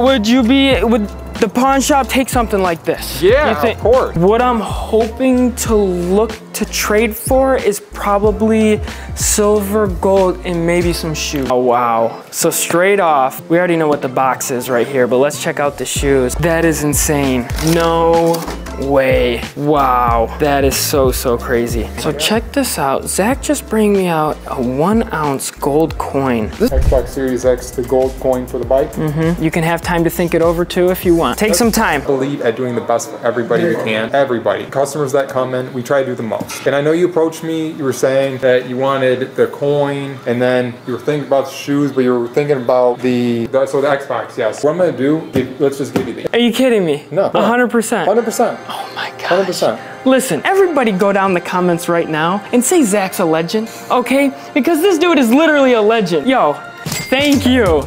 Would you be, would the pawn shop take something like this? Yeah, think- of course. What I'm hoping to look to trade for is probably silver, gold, and maybe some shoes. Oh, wow. So straight off, we already know what the box is right here, but let's check out the shoes. That is insane. No way. Wow. That is so, so crazy. So check this out. Zach just bring me out a one ounce gold coin. This Xbox Series X, the gold coin for the bike. Mm -hmm. You can have time to think it over too if you want. Take some time. believe at doing the best for everybody we can. Everybody. Customers that come in, we try to do the most. And I know you approached me, you were saying that you wanted the coin and then you were thinking about the shoes, but you were thinking about the, the so the Xbox, yes. What I'm gonna do, let's just give you the Are you kidding me? No. 100%. 100%. Oh my god. 100%. Listen, everybody go down the comments right now and say Zach's a legend, okay? Because this dude is literally a legend. Yo, thank you.